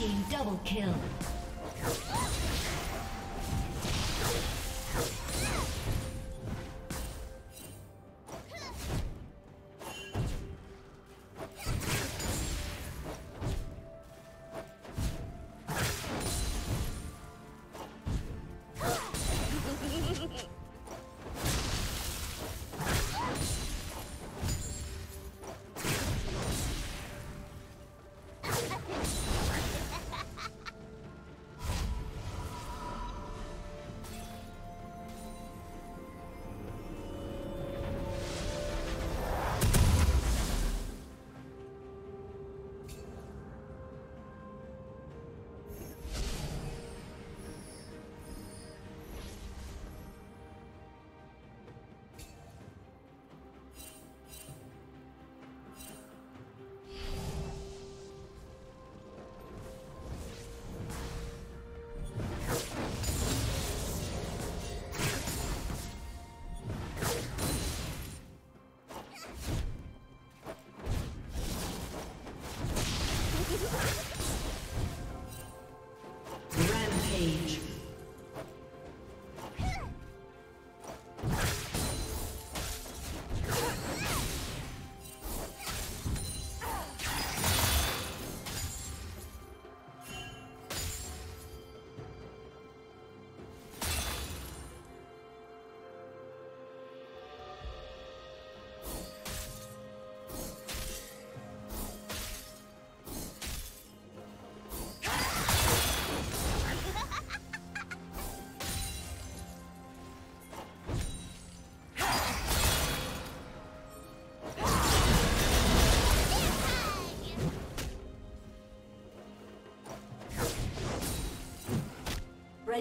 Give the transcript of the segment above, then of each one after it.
team double kill.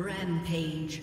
Rampage.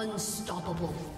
Unstoppable.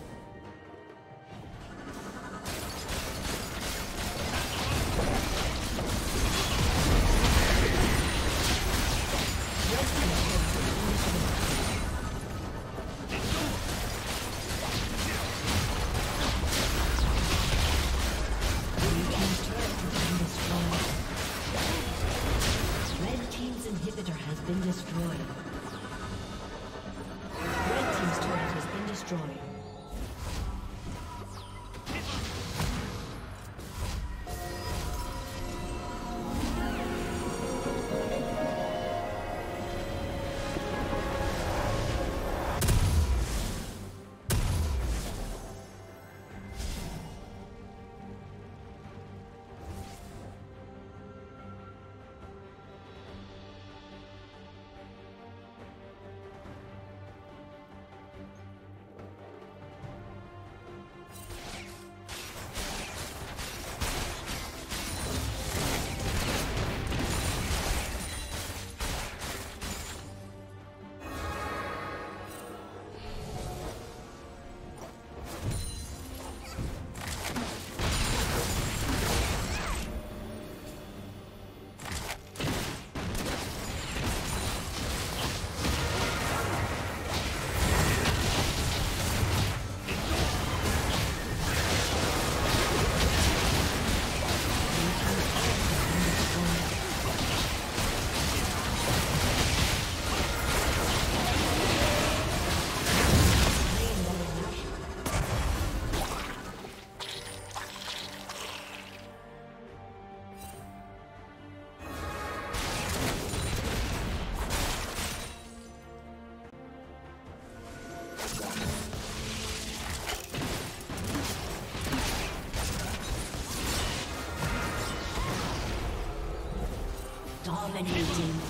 Dominating.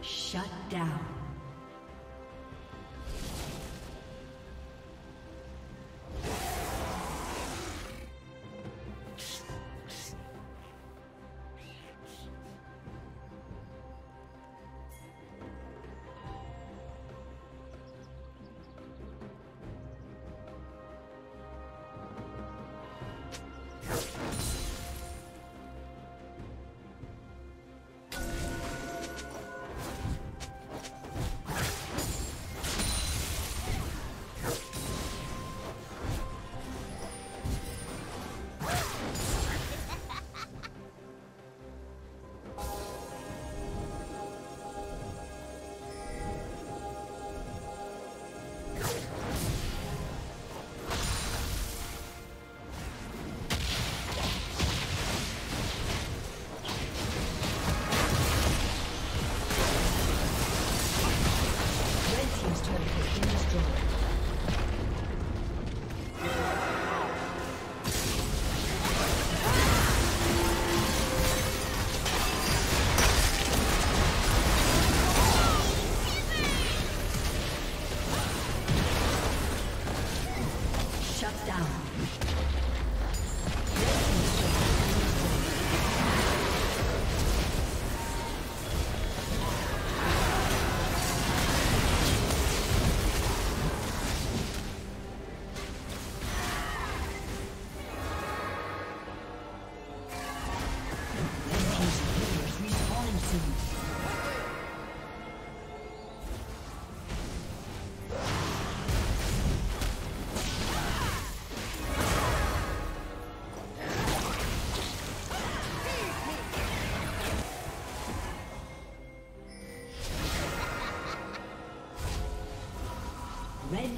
Shut down.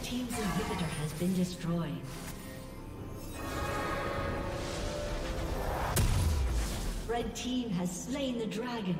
Team's inhibitor has been destroyed. Red Team has slain the dragon.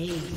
Ace.